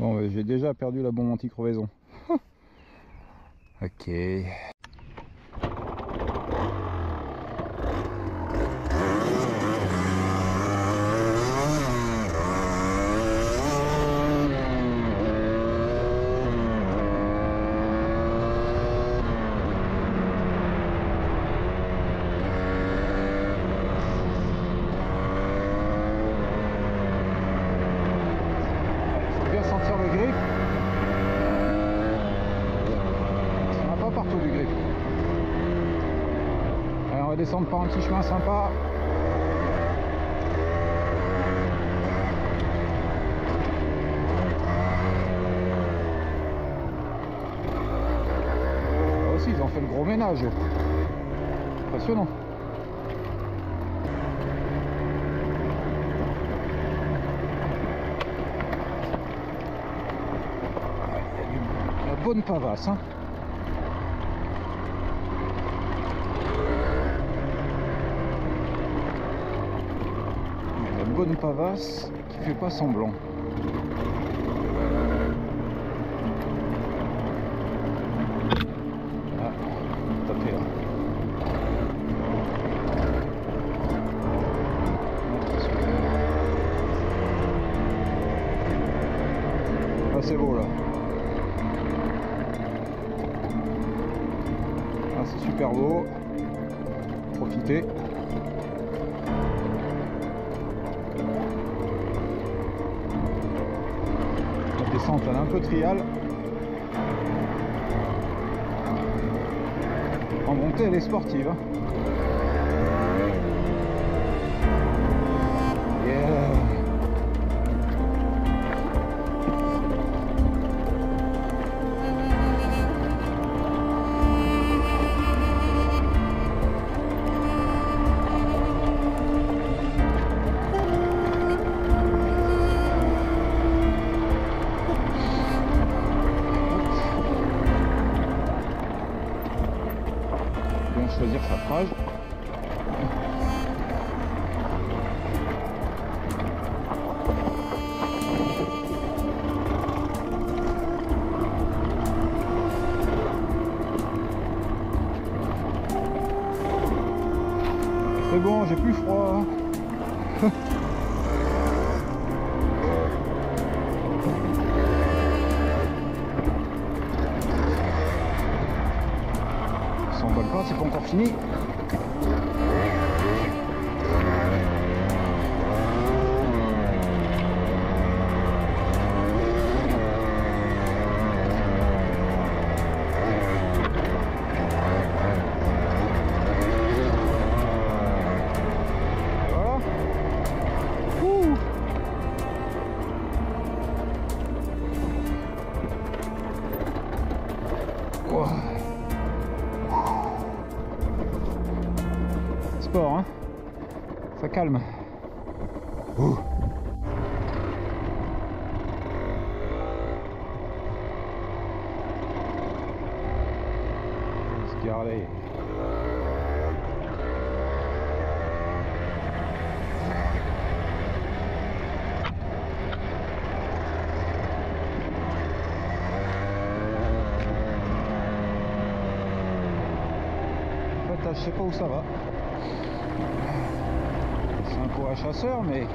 Bon, euh, j'ai déjà perdu la bombe anti-crevaison. ok. Sentir le grip. On n'a pas partout du grip. On va descendre par un petit chemin sympa. Là aussi, ils ont fait le gros ménage. Impressionnant. Bonne pavasse. hein. Bonne pavasse qui fait pas semblant. Ah, là. Ah, c'est beau là. Super beau. Profitez. La descente elle est un peu triale. En montée elle est sportive. hein. C'est bon, j'ai plus froid. S'emballe pas, c'est pas encore fini. Sport, hein Ça calme. Ouh. Je sais pas où ça va. C'est un coup à chasseur, mais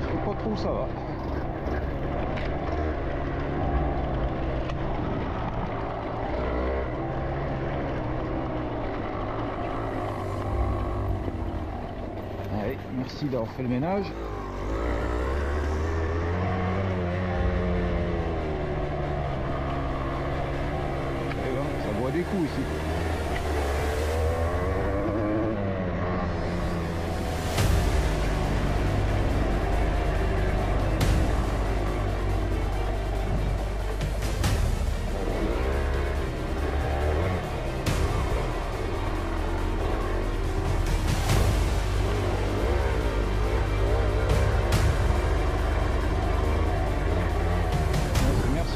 je sais pas trop où ça va. Allez, merci d'avoir fait le ménage. Eh ben, ça boit des coups ici.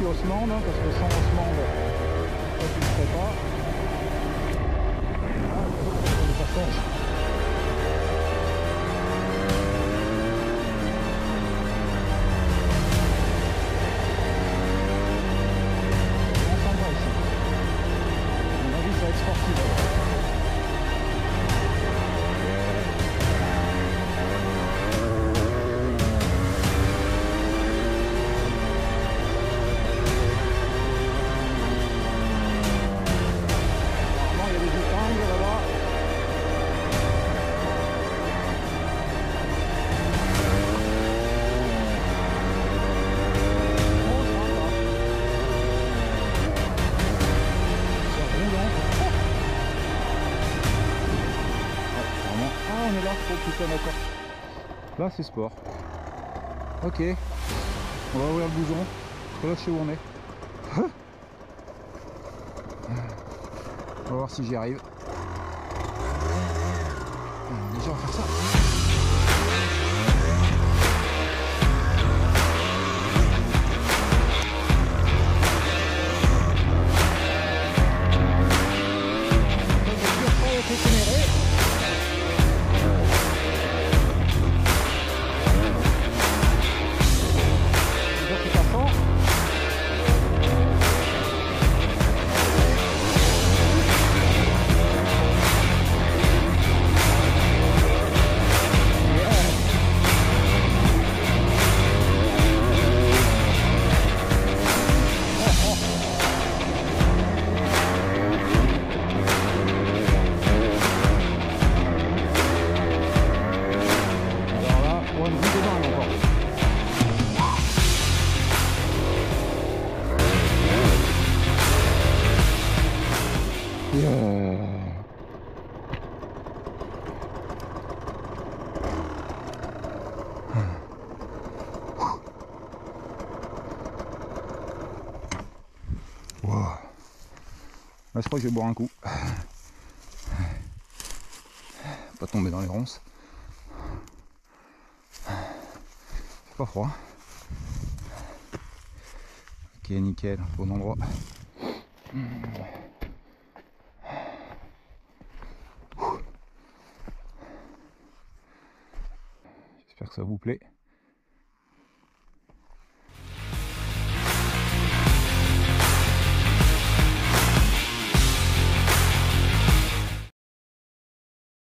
Hein, parce que sans Osmand, ça ne pas. Ah, d'accord. Là, c'est sport. Ok. On va ouvrir le bouson. Là, je sais où on est. On va voir si j'y arrive. Déjà, on va faire ça. Là, je crois que je vais boire un coup. Pas tomber dans les ronces. C'est pas froid. Ok, nickel, bon endroit. J'espère que ça vous plaît.